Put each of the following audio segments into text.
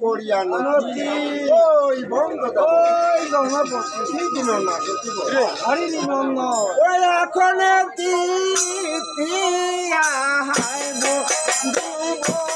coreano. Hoy, bongo, hoy, no, no, pues sí, no, no, ari ni no, no. Hola, con el ti, ti, ay, bo, bo, bo.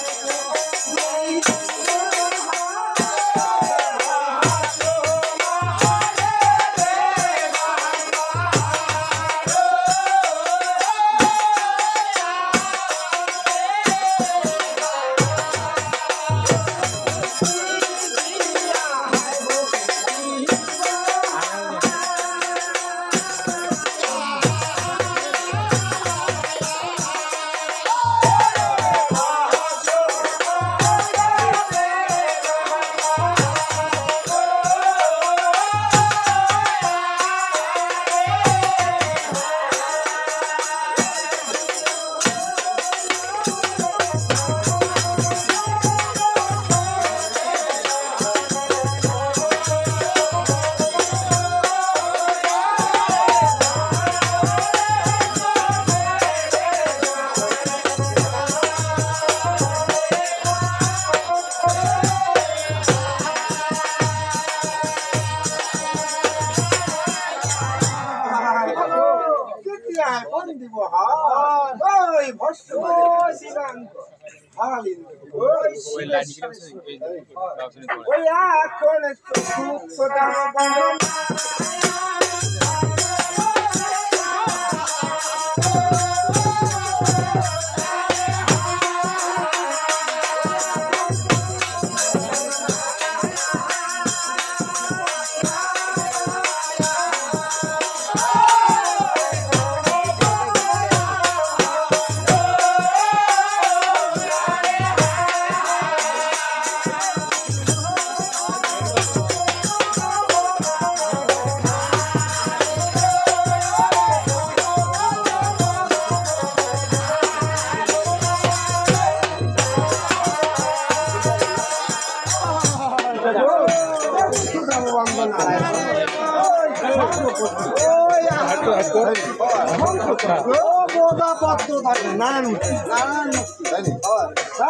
Oh, yeah, I call it the That's ah, não. Só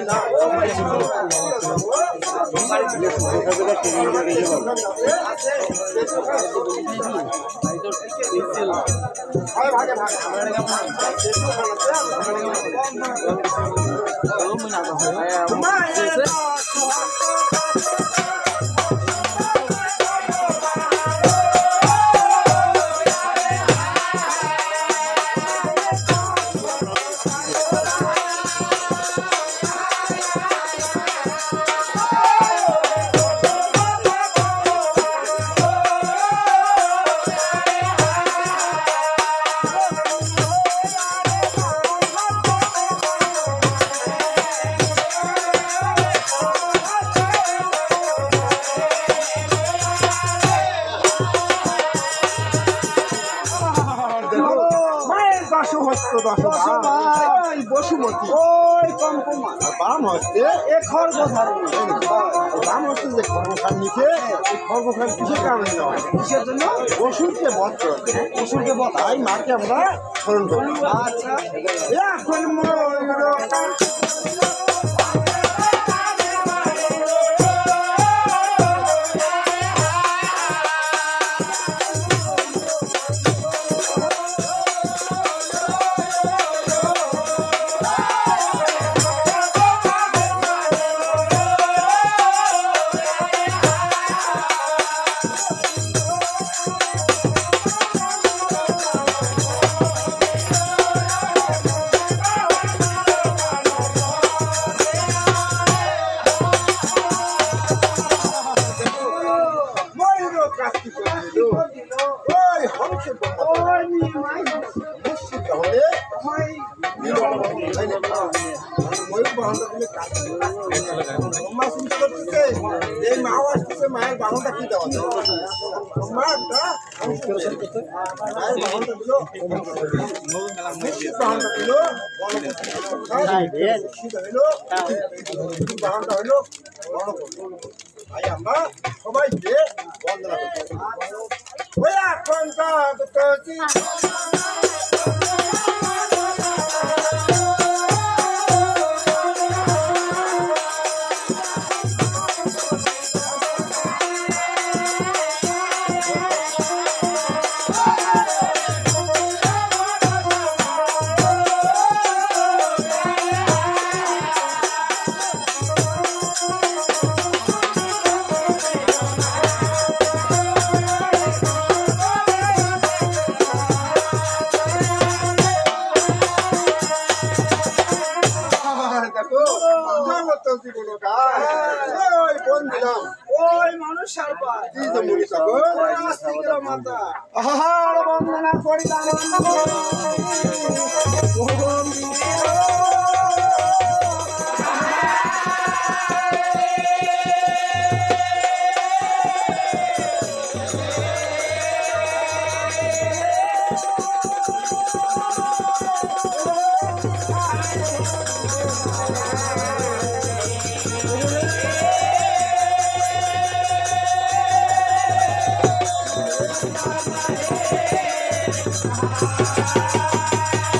Terima kasih. বাম হস্তে এ খর্গ ধর্ম বাম হস্তে যে খর্গখান নিচে এই খর্গখান কিসের কারণে নেওয়া? কিসের জন্য? পশুরকে বধ করতে পশুরকে বধ। তাই মাকে আমরা স্মরণ করি। আচ্ছা। এখন ময়ূর ময়ূর বাহনটা তুমি কাটছে ব্রহ্মা চিন্তা করতেছে এই মাও আসতেছে মায়ের বাহনটা কি দেওয়া যায় ব্রহ্মা একটা হংস করতেছে। মায়ের বাহনটা দিল নিশ্চিত বাহনটা দিল নিশ্চিত হইল বাহনটা হইল ভাই আমরা সবাইকে বন্দনা করছি ওই এখন কাগজি Thank you.